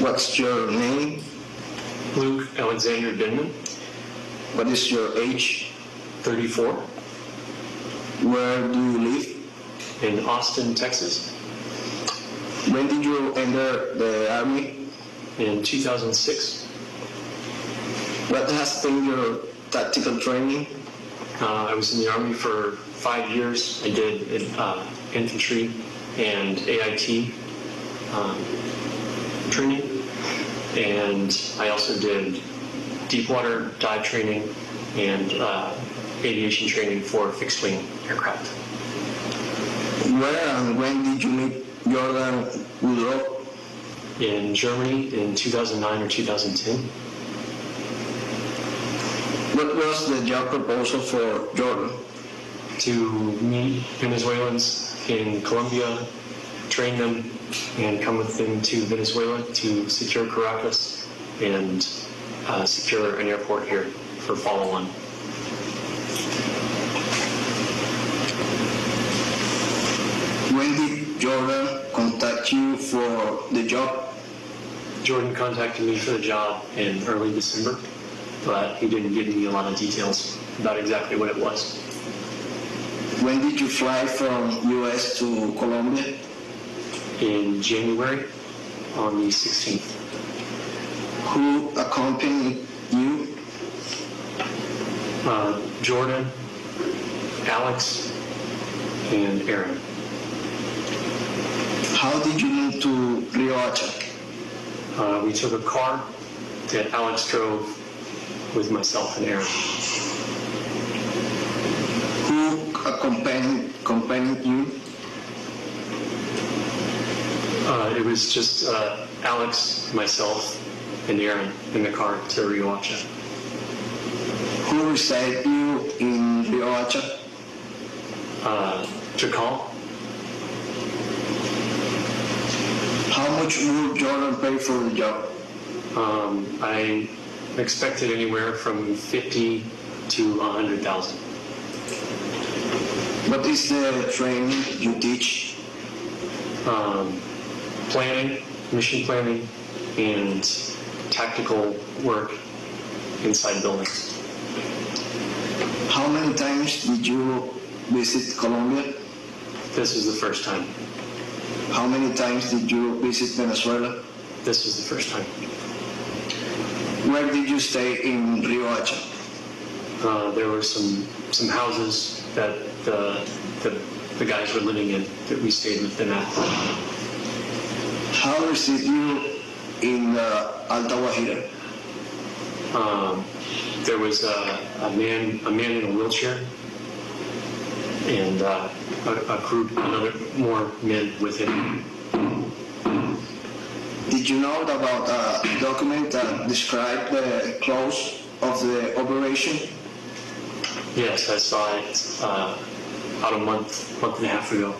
What's your name? Luke Alexander Denman, What is your age? 34, Where do you live? in Austin, Texas, When did you enter the army? in 2006. What has been your tactical training? Uh, I was in the Army for five years. I did uh, infantry and AIT um, training, and I also did deep water dive training and uh, aviation training for fixed wing aircraft. Where and when did you meet Jordan Goudreau? In Germany in 2009 or 2010. What was the job proposal for Jordan? to meet Venezuelans in Colombia, train them, and come with them to Venezuela to secure Caracas and uh, secure an airport here for follow-on. When did Jordan contact you for the job? Jordan contacted me for the job in early December, but he didn't give me a lot of details about exactly what it was. When did you fly from US to Colombia? In January on the 16th, Who accompanied you? uh, Jordan, Alex, and Aaron. How did you move to Riohacha? Uh, we took a car that Alex drove with myself and Aaron. Who accompanied, accompanied you? Uh, it was just uh, Alex, myself, and Aaron in the car to Riohacha. Who received you in Riohacha? Uh, Jakal, How much would Jordan pay for the job? um, I expected anywhere from 50 to a 100,000. What is the training you teach? Um, planning, mission planning, and tactical work inside buildings. How many times did you visit Colombia? This is the first time. How many times did you visit Venezuela? This is the first time. Where did you stay in Riohacha? Uh, there were some some houses that the, the the guys were living in that we stayed with them at. How received you in uh, Alta Guajira? Um, there was a, a man a man in a wheelchair and uh, a, a group another more men with him. Did you know about a document that described the close of the operation? Yes, I saw it uh, about a month month and a half ago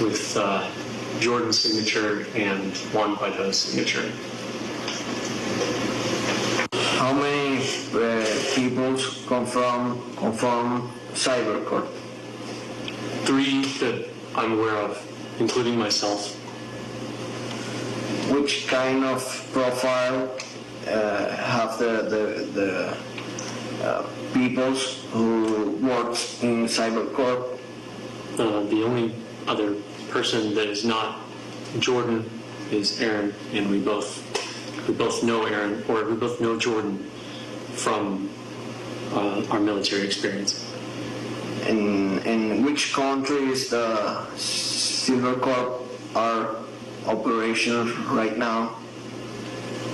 with uh, Jordan's signature and Juan Guaido's signature. How many uh, people come from conform Silvercorp? Three that I'm aware of, including myself. Which kind of profile uh, have the the, the uh, peoples who works in Silvercorp? Uh, the only other person that is not Jordan is Aaron, and we both we both know Aaron, or we both know Jordan from uh, our military experience. In in which countries the Silvercorp are operational right now?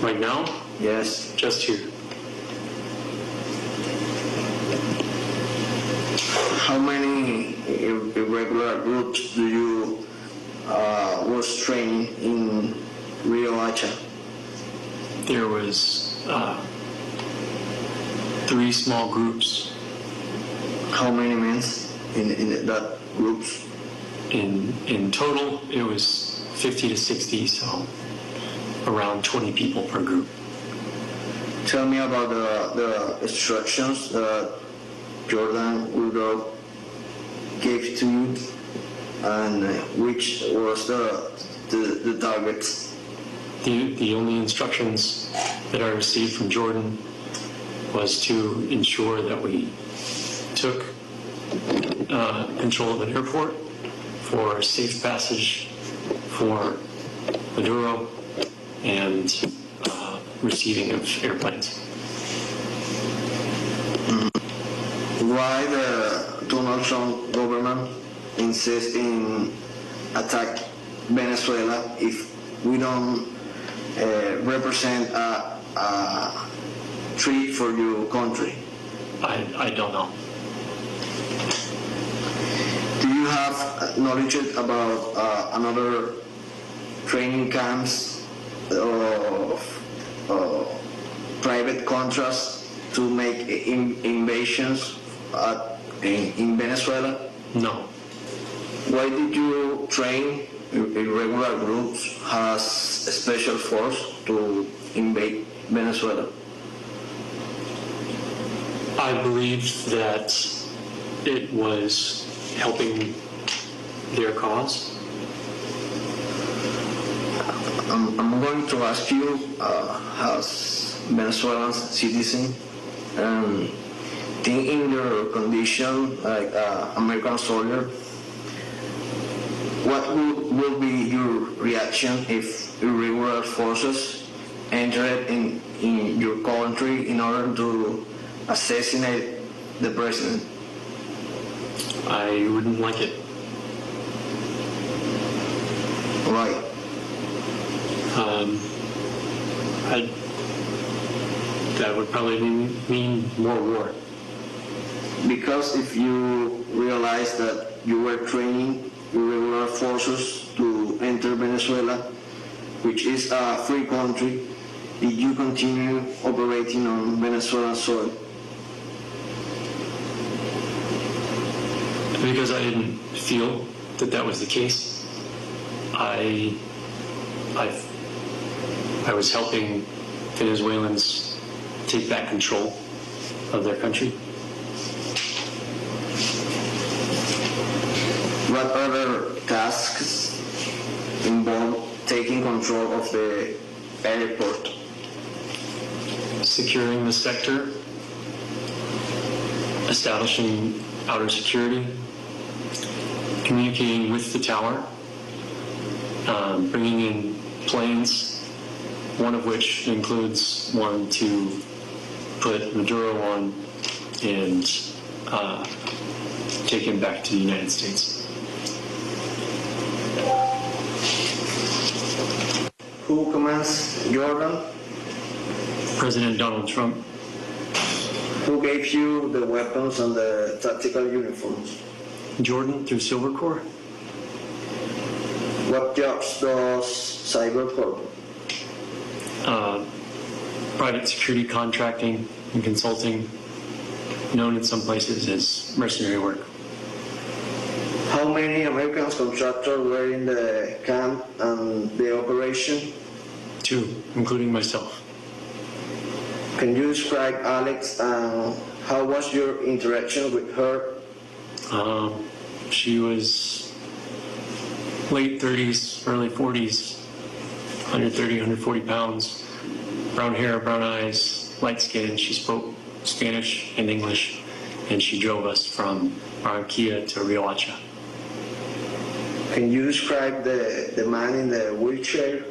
Right now, Yes. just here. How many ir- irregular groups do you uh, was trained in Riohacha? There was uh, three small groups How many men in, in that groups? in in total. It was 50 to 60, so around 20 people per group. Tell me about the, the instructions that Jordan Goudreau gave to you and which was the, the, the targets. The, the only instructions that I received from Jordan was to ensure that we took uh, control of an airport for safe passage for Maduro and uh, receiving of airplanes. Why the Donald Trump government insists in attack Venezuela if we don't uh, represent a, a threat for your country? I, I don't know. Do you have knowledge about uh, another training camps of uh, private contracts to make in, invasions at, in, in Venezuela? No. Why did you train irregular groups as a special force to invade Venezuela? I believe that it was helping their cause. I'm, I'm going to ask you, uh, as Venezuelan citizen, um, think in your condition, like uh, American soldier, what would, will be your reaction if irregular forces entered in, in your country in order to assassinate the president? I wouldn't like it. Right. Um, I, that would probably mean, mean more war. Because if you realize that you were training irregular forces to enter Venezuela, which is a free country, did you continue operating on Venezuelan soil? Because I didn't feel that that was the case, I, I, I was helping Venezuelans take back control of their country. What other tasks involve taking control of the airport? Securing the sector, establishing outer security, communicating with the tower, um, bringing in planes, one of which includes one to put Maduro on and uh, take him back to the United States. Who commands Jordan? President Donald Trump, Who gave you the weapons and the tactical uniforms? Jordan through Silvercorp, What jobs does Silvercorp? uh, private security contracting and consulting, known in some places as mercenary work. How many American contractors were in the camp and the operation? Two, including myself. Can you describe Alex and how was your interaction with her? Um, she was late 30s, early 40s, 130, 140 pounds, brown hair, brown eyes, light skin. She spoke Spanish and English, and she drove us from Barranquilla to Riohacha. Can you describe the, the man in the wheelchair?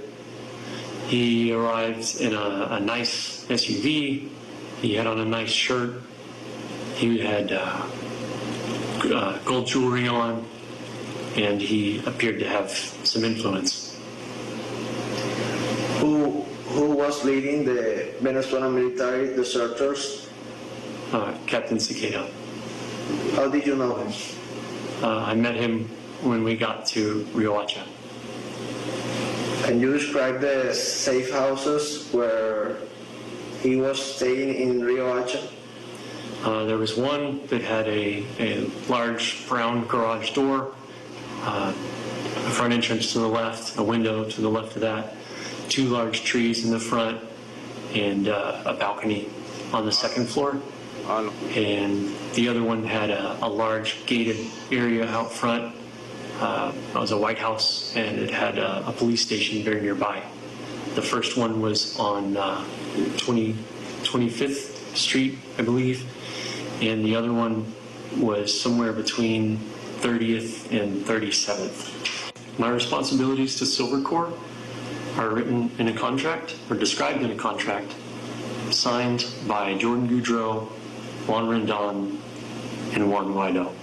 He arrived in a, a nice SUV. He had on a nice shirt. He had uh, uh, gold jewelry on, and he appeared to have some influence. Who, who was leading the Venezuelan military deserters? Uh, Captain Sequea. How did you know him? Uh, I met him when we got to Riohacha. Can you describe the safe houses where he was staying in Riohacha? Uh, there was one that had a, a large brown garage door, uh, a front entrance to the left, a window to the left of that, two large trees in the front, and uh, a balcony on the second floor. And the other one had a, a large gated area out front. Uh, it was a White House, and it had a, a police station very nearby. The first one was on uh, 20, 25th Street, I believe, and the other one was somewhere between 30th and 37th. My responsibilities to Silvercorp are written in a contract or described in a contract signed by Jordan Goudreau, Juan Rendon, and Juan Guaido.